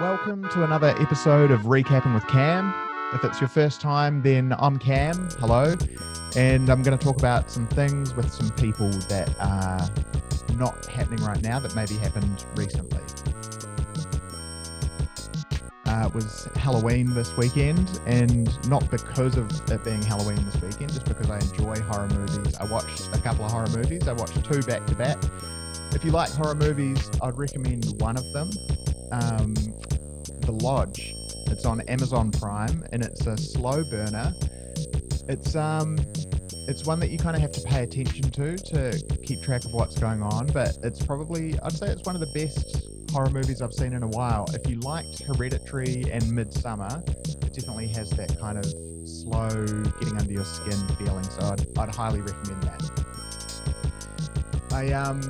Welcome to another episode of Recapping with Cam. If it's your first time, then I'm Cam. Hello. And I'm going to talk about some things with some people that are not happening right now that maybe happened recently. Uh, it was Halloween this weekend, and not because of it being Halloween this weekend, just because I enjoy horror movies. I watched a couple of horror movies. I watched two back to back. If you like horror movies, I'd recommend one of them um, The Lodge. It's on Amazon Prime, and it's a slow burner. It's um, it's one that you kind of have to pay attention to to keep track of what's going on. But it's probably, I'd say, it's one of the best horror movies I've seen in a while. If you liked Hereditary and Midsommar, it definitely has that kind of slow, getting under your skin feeling. So I'd, I'd highly recommend that. I um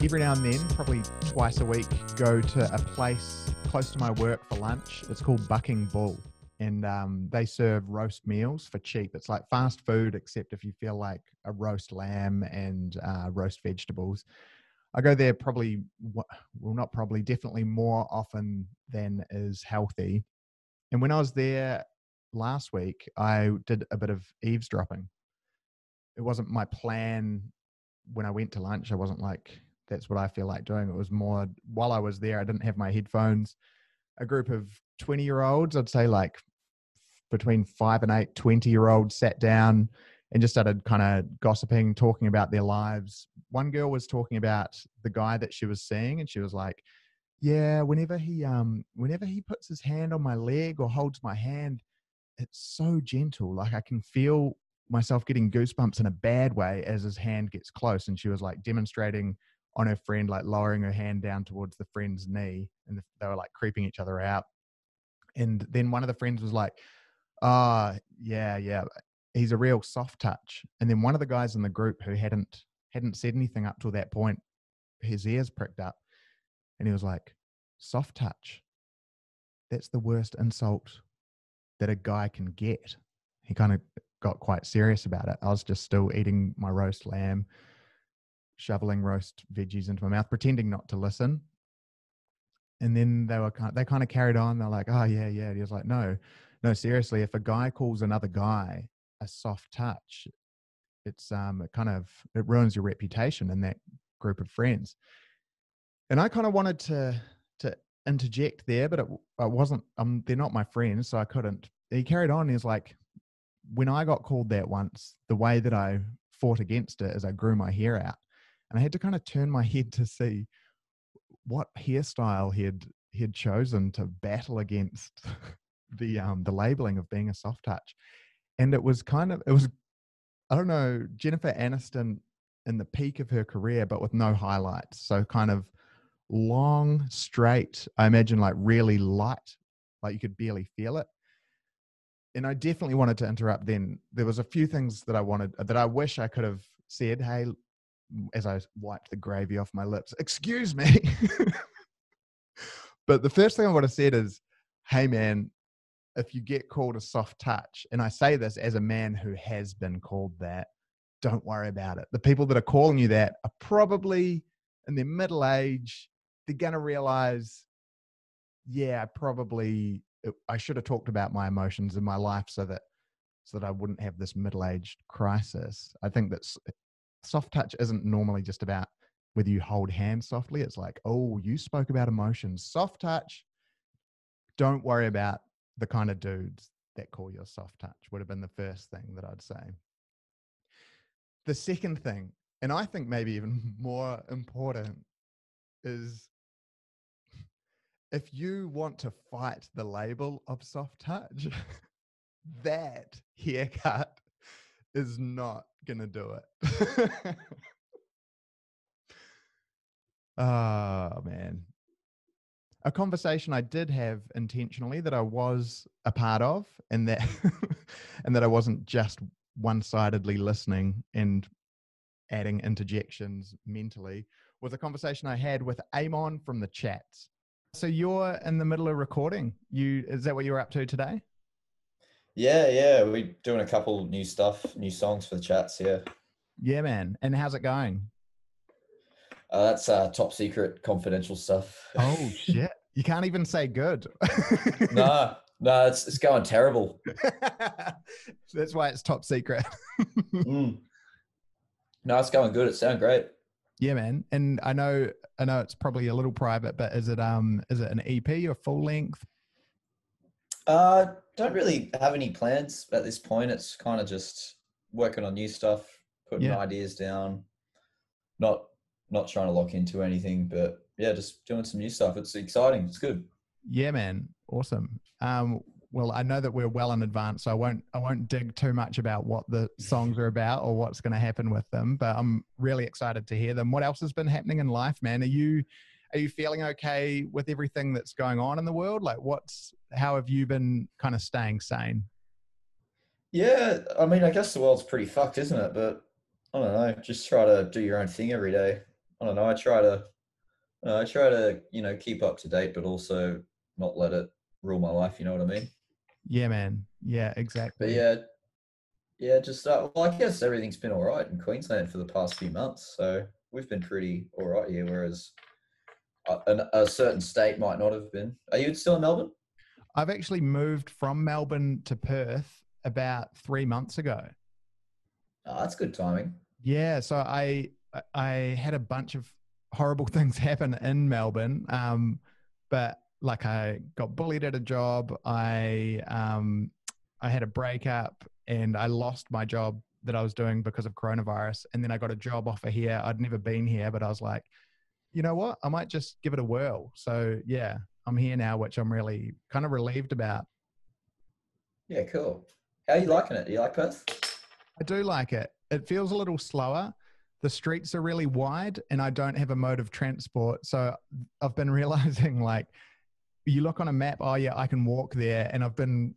every now and then, probably twice a week, go to a place close to my work for lunch. It's called Bucking Bull, and um, they serve roast meals for cheap. It's like fast food, except if you feel like a roast lamb and uh, roast vegetables. I go there probably, well, not probably, definitely more often than is healthy. And when I was there last week, I did a bit of eavesdropping. It wasn't my plan when I went to lunch. I wasn't like, that's what I feel like doing. It was more while I was there, I didn't have my headphones. A group of 20 year olds, I'd say like between five and eight, 20 year olds sat down and just started kind of gossiping, talking about their lives. One girl was talking about the guy that she was seeing, and she was like, "Yeah, whenever he um, whenever he puts his hand on my leg or holds my hand, it's so gentle. Like I can feel myself getting goosebumps in a bad way as his hand gets close." And she was like demonstrating on her friend, like lowering her hand down towards the friend's knee, and they were like creeping each other out. And then one of the friends was like, "Ah, oh, yeah, yeah." he's a real soft touch. And then one of the guys in the group who hadn't hadn't said anything up till that point, his ears pricked up, and he was like, "Soft touch. That's the worst insult that a guy can get." He kind of got quite serious about it. I was just still eating my roast lamb, shoveling roast veggies into my mouth, pretending not to listen. And then they were kind of, they kind of carried on. They're like, "Oh yeah, yeah." And he was like, "No, no, seriously. If a guy calls another guy a soft touch it's um it kind of it ruins your reputation in that group of friends and i kind of wanted to to interject there but it, it wasn't um they're not my friends so i couldn't he carried on he's like when i got called that once the way that i fought against it is i grew my hair out and i had to kind of turn my head to see what hairstyle he had he had chosen to battle against the um the labeling of being a soft touch and it was kind of it was I don't know Jennifer Aniston in the peak of her career, but with no highlights. So kind of long, straight. I imagine like really light, like you could barely feel it. And I definitely wanted to interrupt. Then there was a few things that I wanted that I wish I could have said. Hey, as I wiped the gravy off my lips, excuse me. but the first thing I would have said is, "Hey, man, if you get called a soft touch, and I say this as a man who has been called that, don't worry about it. The people that are calling you that are probably in their middle age. They're going to realize, yeah, probably I should have talked about my emotions in my life so that so that I wouldn't have this middle-aged crisis. I think that soft touch isn't normally just about whether you hold hands softly. It's like, oh, you spoke about emotions. Soft touch. Don't worry about the kind of dudes that call you soft touch would have been the first thing that I'd say. The second thing, and I think maybe even more important, is if you want to fight the label of soft touch, that haircut is not going to do it. oh, man a conversation I did have intentionally that I was a part of, and that and that I wasn't just one-sidedly listening and adding interjections mentally was a conversation I had with Eamon from the chats. So you're in the middle of recording. You is that what you're up to today? Yeah, yeah, we're doing a couple new stuff, new songs for the chats. Yeah. Yeah, man. And how's it going? Uh, that's uh, top secret, confidential stuff. Oh shit! You can't even say good. no, no, it's it's going terrible. That's why it's top secret. Mm. No, it's going good. It sounds great. Yeah, man. And I know I know it's probably a little private, but is it um is it an EP or full length? Uh, don't really have any plans at this point. It's kind of just working on new stuff, putting Yeah. ideas down. Not not trying to lock into anything, but yeah, just doing some new stuff. It's exciting. It's good. Yeah, man. Awesome. Um, well, I know that we're well in advance, so I won't I won't dig too much about what the songs are about or what's going to happen with them. But I'm really excited to hear them. What else has been happening in life, man? Are you are you feeling okay with everything that's going on in the world? Like, what's how have you been kind of staying sane? Yeah, I mean, I guess the world's pretty fucked, isn't it? But I don't know. Just try to do your own thing every day. I don't know. I try to, uh, I try to, you know, keep up to date, but also not let it rule my life. You know what I mean? Yeah, man. Yeah, exactly. But yeah, yeah, just uh, well, I guess everything's been all right in Queensland for the past few months. So we've been pretty all right here, whereas a, a certain state might not have been. Are you still in Melbourne? I've actually moved from Melbourne to Perth about three months ago. Oh, that's good timing. Yeah, so I I- I had a bunch of horrible things happen in Melbourne, um, but like I got bullied at a job. I um, I had a breakup and I lost my job that I was doing because of coronavirus. And then I got a job offer here. I'd never been here, but I was like, you know what? I might just give it a whirl. So yeah, I'm here now, which I'm really kind of relieved about. Yeah, cool. How are you liking it? Do you like Perth? I do like it. It feels a little slower. The streets are really wide, and I don't have a mode of transport. So I've been realizing, like, you look on a map, oh, yeah, I can walk there. And I've been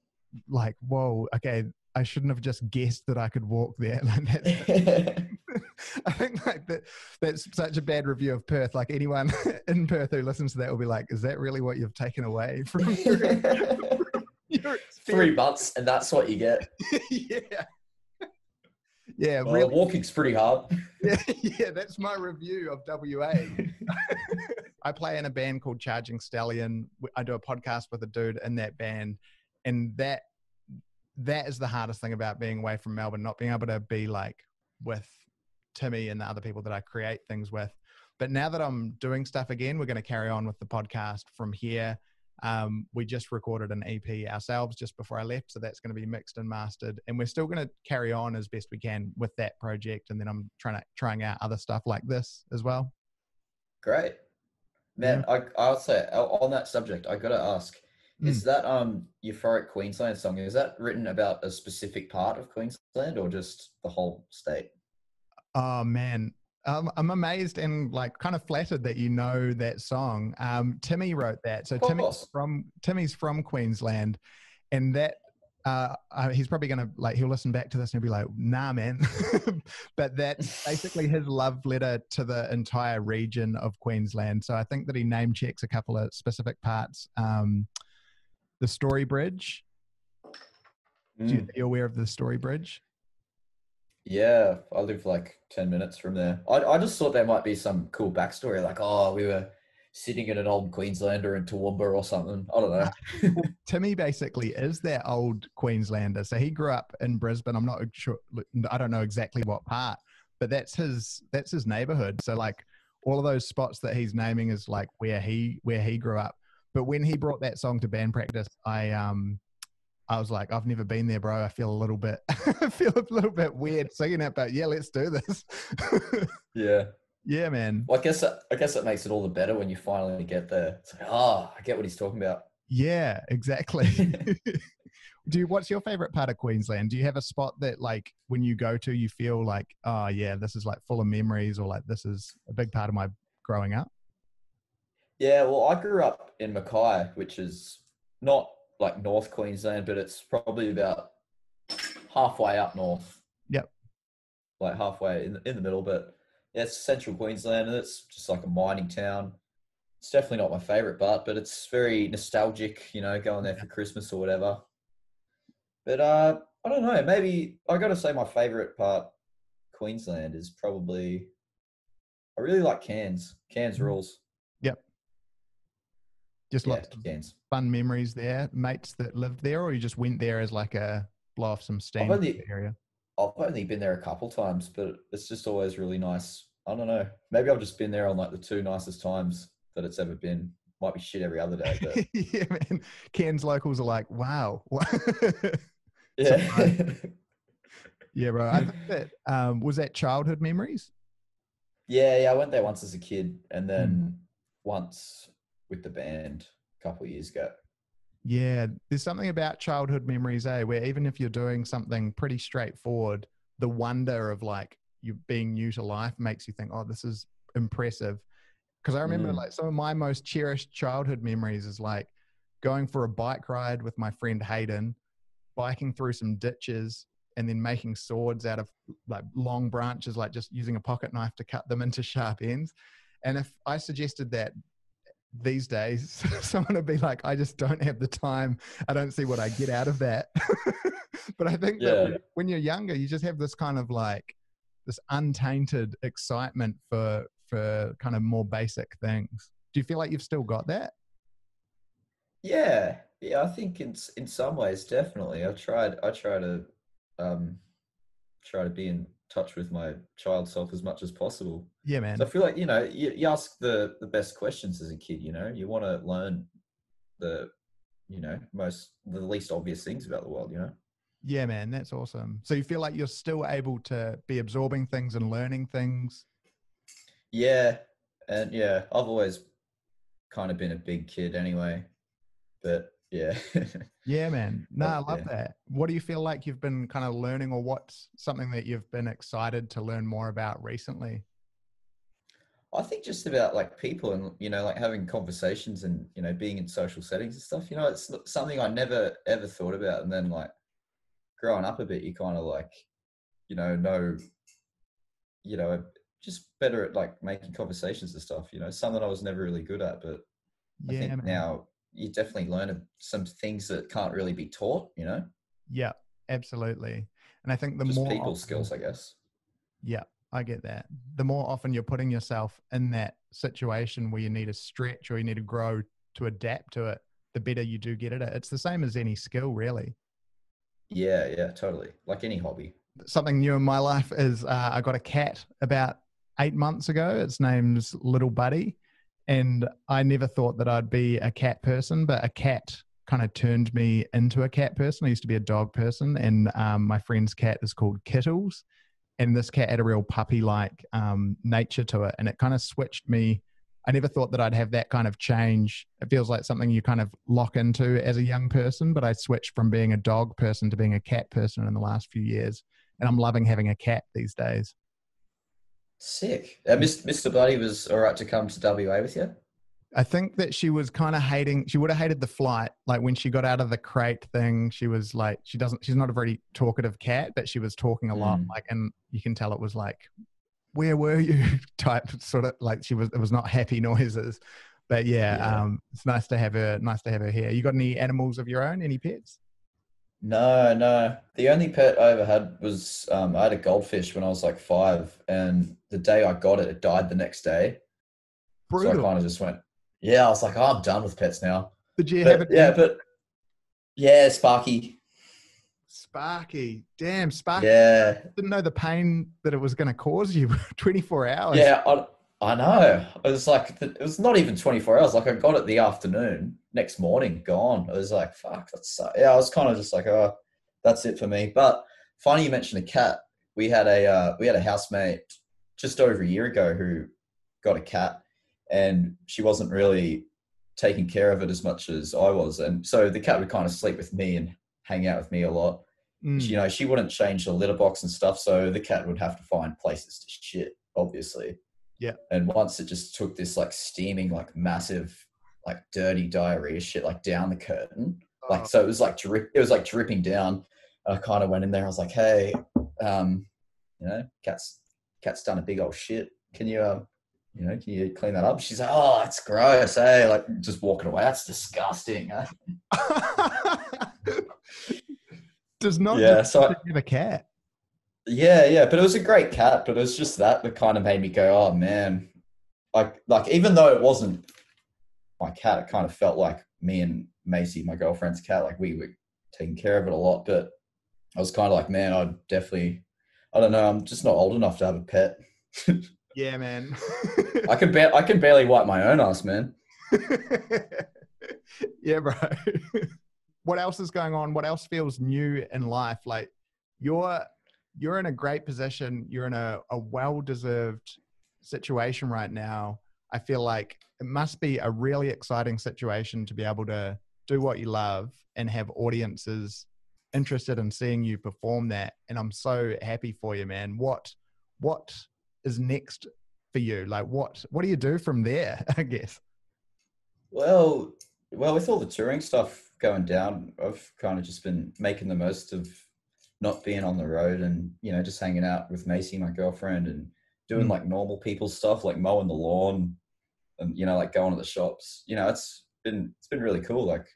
like, whoa, okay, I shouldn't have just guessed that I could walk there. I think like that that's such a bad review of Perth. Like anyone in Perth who listens to that will be like, is that really what you've taken away from your, your Three months, and that's what you get. yeah. Yeah, Well, really. walking's pretty hard. Yeah, yeah, that's my review of WA. I play in a band called Charging Stallion. I do a podcast with a dude in that band, and that that is the hardest thing about being away from Melbourne, not being able to be like with Timmy and the other people that I create things with. But now that I'm doing stuff again, we're going to carry on with the podcast from here. Um, we just recorded an EP ourselves just before I left, so that's going to be mixed and mastered, and we're still going to carry on as best we can with that project. And then I'm trying to trying out other stuff like this as well. Great, man. I I'll say on that subject, I gotta ask: Is that um euphoric Queensland song? Is that written about a specific part of Queensland or just the whole state? Oh man, um, I'm amazed and like kind of flattered that you know that song. Um, Timmy wrote that, so Timmy's from Timmy's from Queensland, and that uh, uh, he's probably gonna like he'll listen back to this and he'll be like, "Nah, man," but that's basically his love letter to the entire region of Queensland. So I think that he name checks a couple of specific parts. Um, the Story Bridge. Do you, Mm. are you aware of the Story Bridge? Yeah, I live like ten minutes from there. I I just thought there might be some cool backstory, like oh, we were sitting in an old Queenslander in Toowoomba or something. I don't know. Timmy basically is that old Queenslander. So he grew up in Brisbane. I'm not sure. I don't know exactly what part, but that's his that's his neighborhood. So like all of those spots that he's naming is like where he where he grew up. But when he brought that song to band practice, I um I was like, I've never been there, bro. I feel a little bit I feel a little bit weird singing it, but yeah, let's do this. Yeah. Yeah, man. Well, I guess that, I guess that makes it all the better when you finally get there. It's like, oh, I get what he's talking about. Yeah, exactly. Do you, what's your favorite part of Queensland? Do you have a spot that like when you go to you feel like, oh yeah, this is like full of memories or like this is a big part of my growing up? Yeah, well, I grew up in Mackay, which is not like North Queensland, but it's probably about halfway up north. Yep. Like halfway in the, in the middle, but it's central Queensland and it's just like a mining town. It's definitely not my favorite part, but it's very nostalgic, you know, going there for Christmas or whatever. But uh, I don't know, maybe I got to say my favorite part, Queensland, is probably I really like Cairns. Cairns Mhm. rules. Yep. Just yeah, lots of Cairns. fun memories there, mates that lived there, or you just went there as like a blow off some steam only- area. I've only been there a couple times, but it's just always really nice. I don't know. Maybe I've just been there on like the two nicest times that it's ever been. Might be shit every other day, but yeah, man. Cairns locals are like, wow. yeah. yeah, bro. I think that um, was that childhood memories. yeah, yeah. I went there once as a kid, and then Mm-hmm. once with the band a couple of years ago. Yeah, there's something about childhood memories, eh? Where even if you're doing something pretty straightforward, the wonder of like you being new to life makes you think, oh, this is impressive. Because I remember Mm. like some of my most cherished childhood memories is like going for a bike ride with my friend Hayden, biking through some ditches, and then making swords out of like long branches, like just using a pocket knife to cut them into sharp ends. And if I suggested that these days, someone would be like, I just don't have the time. I don't see what I get out of that. but I think that Yeah. when- when you're younger, you just have this kind of like this untainted excitement for for kind of more basic things. Do you feel like you've still got that? Yeah, yeah. I think in in some ways, definitely. I tried. I try to um, try to be in touch with my child self as much as possible. Yeah, man. So I feel like you know, you, you ask the the best questions as a kid. You know, you want to learn the you know most the least obvious things about the world. You know. Yeah, man. That's awesome. So you feel like you're still able to be absorbing things and learning things. Yeah, and yeah, I've always kind of been a big kid anyway. But yeah. Yeah, man. No, I love yeah. that. What do you feel like you've been kind of learning, or what's something that you've been excited to learn more about recently? I think just about like people and you know like having conversations and you know being in social settings and stuff. You know, it's something I never ever thought about, and then like growing up a bit, you kind of like you know know you know just better at like making conversations and stuff. You know, something I was never really good at, but I Yeah, think man. now you definitely learn some things that can't really be taught. You know, Yeah, absolutely. And I think the just more people often- skills, I guess. Yeah, I get that. The more often you're putting yourself in that situation where you need to stretch or you need to grow to adapt to it, the better you do get at it. It's the same as any skill, really. Yeah, yeah, totally. Like any hobby. Something new in my life is uh, I got a cat about eight months ago. Its name's Little Buddy. And I never thought that I'd be a cat person, but a cat kind of turned me into a cat person. I used to be a dog person, and um, my friend's cat is called Kittles. And this cat had a real puppy like um, nature to it. And it kind of switched me. I never thought that I'd have that kind of change. It feels like something you kind of lock into as a young person, but I switched from being a dog person to being a cat person in the last few years. And I'm loving having a cat these days. Sick. Uh, Mr. Buddy was all right to come to WA with you. I think that she was kind of hating. She would have hated the flight. Like when she got out of the crate thing, she was like, she doesn't. She's not a very talkative cat, but she was talking a lot. Mm. Like, and you can tell it was like, "Where were you?" type sort of like she was. It was not happy noises. But yeah, Yeah. um, it's nice to have her. Nice to have her here. You got any animals of your own? Any pets? No, no. The only pet I ever had was um, I had a goldfish when I was like five, and the day I got it, it died the next day. Brutal. So I kind of just went, yeah. I was like, oh, I'm done with pets now. Did you have But, a yeah, but yeah, Sparky. Sparky? Damn, Sparky! Yeah, I Didn't know the pain that it was going to cause you. Twenty four hours. yeah. I, I know. It was like it was not even 24 hours. Like I got it the afternoon, next morning, gone. I was like, fuck, that's so-" yeah. I was kind of just like, oh, that's it for me. But funny you mentioned a cat. We had a uh, we had a housemate just over a year ago who got a cat, and she wasn't really taking care of it as much as I was, and so the cat would kind of sleep with me and hang out with me a lot. Mm. She- you know, she wouldn't change the litter box and stuff, so the cat would have to find places to shit, obviously. Yeah. And once it just took this like steaming, like massive, like dirty diarrhea shit, like down the curtain. Like Oh. so it was like drip it was like dripping down. I kind of went in there, I was like, hey, um, you know, cat's cat's done a big old shit. Can you um you know, can you clean that up? She's like, oh, it's gross. Hey, like just walking away. That's disgusting. eh?" Does not Yeah, so I- have a cat. Yeah, yeah, but it was a great cat, but it was just that that kind of made me go, oh man, like like even though it wasn't my cat, it kind of felt like me and Macy, my girlfriend's cat, like we were taking care of it a lot. But I was kind of like, man, I'd definitely, I don't know, I'm just not old enough to have a pet. yeah, man. I can ba- I can barely wipe my own ass, man. yeah, bro. what else is going on? What else feels new in life? Like you're you're in a great position. You're in a, a well deserved situation right now. I feel like it must be a really exciting situation to be able to do what you love and have audiences interested in seeing you perform that. And I'm so happy for you, man. What what is next for you? Like what what do you do from there, I guess? Well, well, with all the touring stuff going down, I've kind of just been making the most of not being on the road and you know just hanging out with Macy, my girlfriend, and doing mm. like normal people stuff, like mowing the lawn, and you know like going to the shops. You know, it's been it's been really cool. Like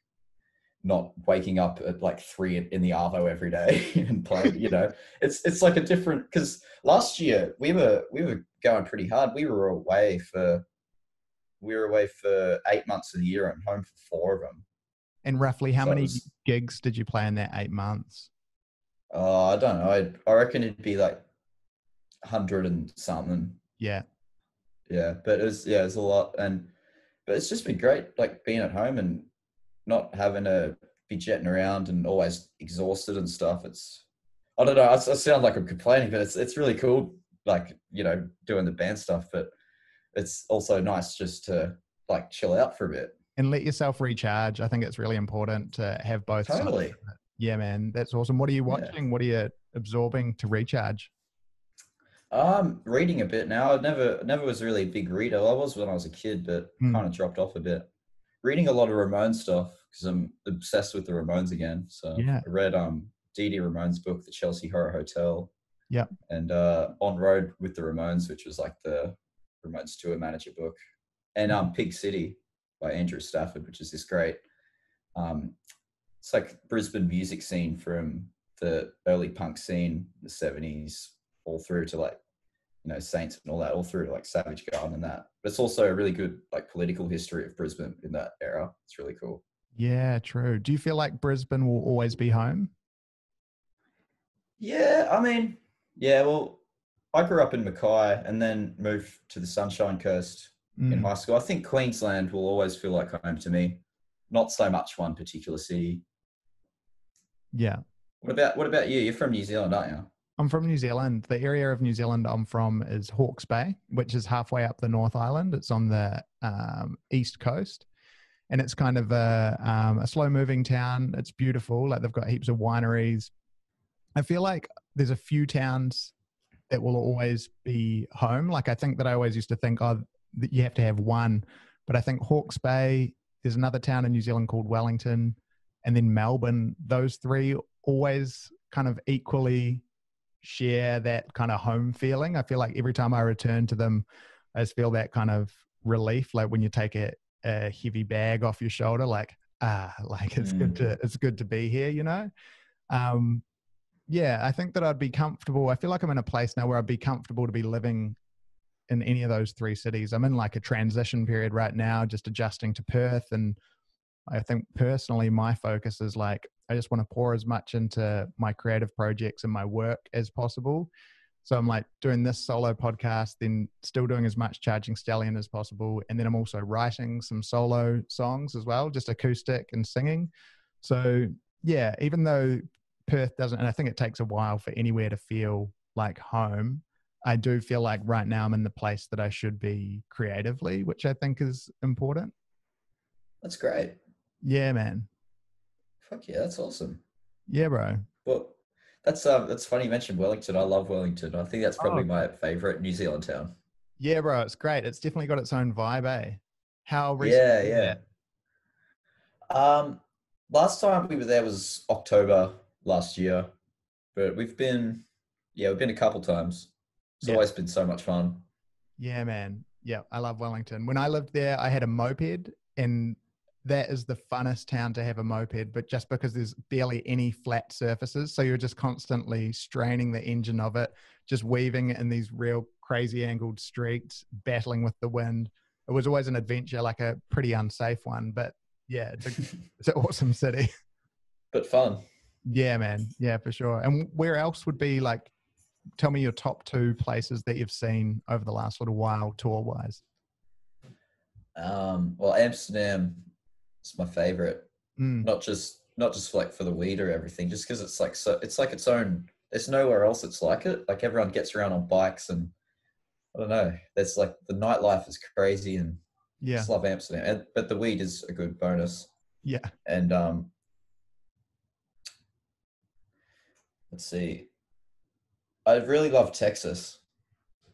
not waking up at like three in the arvo every day and playing. You know, it's it's like a different because last year we were we were going pretty hard. We were away for we were away for eight months of the year and home for four of them. And roughly how so many was, gigs did you play in that eight months? Oh, I don't know. I, I reckon it'd be like hundred and something. Yeah. Yeah. But it was yeah, it's a lot. And but it's just been great, like being at home and not having to be jetting around and always exhausted and stuff. It's I don't know, I, I sound like I'm complaining, but it's it's really cool, like, you know, doing the band stuff, but it's also nice just to like chill out for a bit and let yourself recharge. I think it's really important to have both. Totally. Yeah, man, that's awesome. What are you watching? Yeah. What are you absorbing to recharge? Um, reading a bit now. I never, never was really a big reader. I was when I was a kid, but mm. kind of dropped off a bit. Reading a lot of Ramon stuff because I'm obsessed with the Ramones again. So yeah. I read um Dee Dee Ramone's book, The Chelsea Horror Hotel. Yeah. And uh, On Road with the Ramones, which was like the Ramones tour manager book, and um Pig City by Andrew Stafford, which is this great. Um, it's like Brisbane music scene from the early punk scene, the seventies, all through to like you know Saints and all that, all through to like Savage Garden and that. But it's also a really good like political history of Brisbane in that era. It's really cool. Yeah, true. Do you feel like Brisbane will always be home? Yeah, I mean, yeah. Well, I grew up in Mackay and then moved to the Sunshine Coast mm. in high school. I think Queensland will always feel like home to me. Not so much one particular city. Yeah. What about what about you? You're from New Zealand, aren't you? I'm from New Zealand. The area of New Zealand I'm from is Hawke's Bay, which is halfway up the North Island. It's on the um, east coast, and it's kind of a, um, a slow-moving town. It's beautiful. Like they've got heaps of wineries. I feel like there's a few towns that will always be home. Like I think that I always used to think, oh, that you have to have one. But I think Hawke's Bay, there's another town in New Zealand called Wellington, and then Melbourne. Those three always kind of equally share that kind of home feeling. I feel like every time I return to them, I just feel that kind of relief, like when you take a, a heavy bag off your shoulder, like ah, like it's mm. good to it's good to be here, you know. Um, yeah, I think that I'd be comfortable. I feel like I'm in a place now where I'd be comfortable to be living in any of those three cities. I'm in like a transition period right now, just adjusting to Perth. And I think personally, my focus is like, I just want to pour as much into my creative projects and my work as possible. So I'm like doing this solo podcast, then still doing as much charging stallion as possible. And then I'm also writing some solo songs as well, just acoustic and singing. So yeah, even though Perth doesn't, and I think it takes a while for anywhere to feel like home. I do feel like right now I'm in the place that I should be creatively, which I think is important. That's great. Yeah, man. Fuck yeah, that's awesome. Yeah, bro. Well, that's um, that's funny you mentioned Wellington. I love Wellington. I think that's probably oh. my favorite New Zealand town. Yeah, bro, it's great. It's definitely got its own vibe, eh? How recent? Yeah, yeah. Um, last time we were there was October last year, but we've been, yeah, we've been a couple times. It's yeah. always been so much fun. Yeah, man. Yeah, I love Wellington. When I lived there, I had a moped, and that is the funnest town to have a moped, but just because there's barely any flat surfaces. So you're just constantly straining the engine of it, just weaving in these real crazy angled streets, battling with the wind. it was always an adventure, like a pretty unsafe one. But yeah, it's, a, it's an awesome city. but fun. Yeah, man. Yeah, for sure. And where else would be like? Tell me your top two places that you've seen over the last little while, tour wise. Um, well, Amsterdam is my favorite. Mm, Not just not just like for the weed or everything, just because it's like so. It's like its own. There's nowhere else it's like it. Like everyone gets around on bikes and I don't know. There's like the nightlife is crazy and yeah, just love Amsterdam. And, but the weed is a good bonus. yeah. And um, let's see. I really love Texas.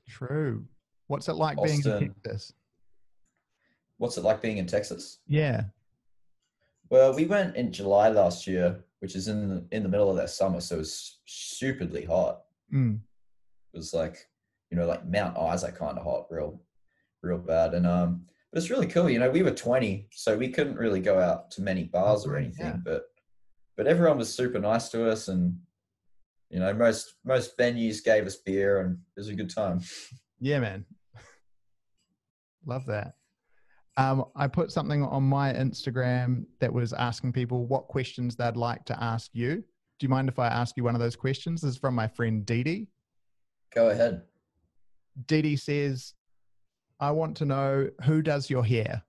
True. What's it like being in Texas? What's it like being in Texas? Yeah. Well, we went in July last year, which is in the, in the middle of that summer, so it's stupidly hot. Mm, It was like, you know, like Mount Isa kind of hot, real, real bad. And um, but it's really cool. You know, we were 20, so we couldn't really go out to many bars or anything, yeah. but but everyone was super nice to us, and you know, most most venues gave us beer, and it was a good time. yeah, man. Love that. Um, I put something on my Instagram that was asking people what questions they'd like to ask you. Do you mind if I ask you one of those questions? This is from my friend Didi. Go ahead. Didi says, I want to know who does your hair?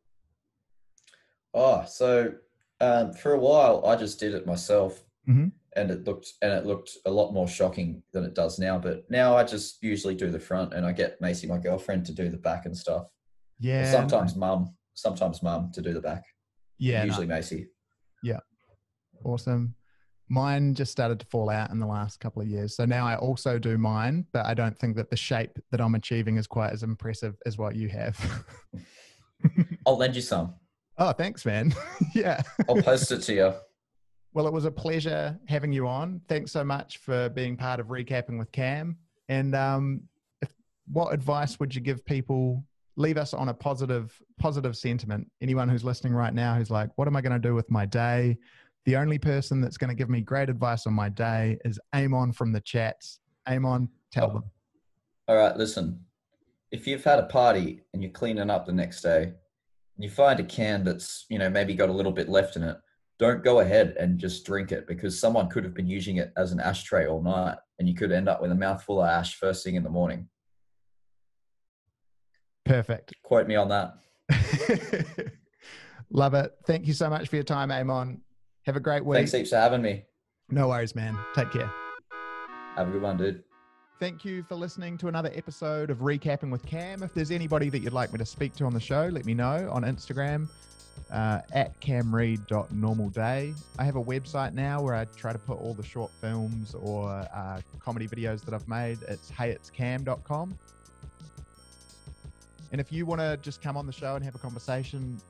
Oh, so um, for a while I just did it myself, Mhm. and it looked and it looked a lot more shocking than it does now. But now I just usually do the front, and I get Macy, my girlfriend, to do the back and stuff. Yeah. sometimes mum, sometimes mum to do the back. Yeah. Usually no, Macy. Yeah. Awesome. Mine just started to fall out in the last couple of years. So now I also do mine, but I don't think that the shape that I'm achieving is quite as impressive as what you have. I'll lend you some. oh, thanks, man. yeah. I'll post it to you. Well, it was a pleasure having you on. Thanks so much for being part of recapping with Cam. And um, if, what advice would you give people? Leave us on a positive, positive sentiment. Anyone who's listening right now who's like, "What am I going to do with my day?" The only person that's going to give me great advice on my day is Eamon from the chats. Eamon, tell them. All right, listen. If you've had a party and you're cleaning up the next day, and you find a can that's you know maybe got a little bit left in it, don't go ahead and just drink it because someone could have been using it as an ashtray all night, and you could end up with a mouthful of ash first thing in the morning. Perfect. Quote me on that. Love it. Thank you so much for your time, Eamon. Have a great week. Thanks heaps for having me. No worries, man. Take care. Have a good one, dude. Thank you for listening to another episode of Recapping with Cam. If there's anybody that you'd like me to speak to on the show, let me know on Instagram uh, at camreed.normalday. I have a website now where I try to put all the short films or uh, comedy videos that I've made. It's heyitscam.com. And if you want to just come on the show and have a conversation,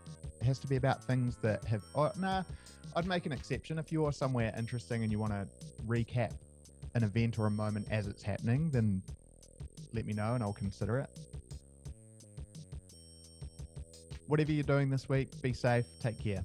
it has to be about things that have. Oh, nah, I'd make an exception. If you're somewhere interesting and you want to recap an event or a moment as it's happening, then let me know and I'll consider it. Whatever you're doing this week, be safe. Take care.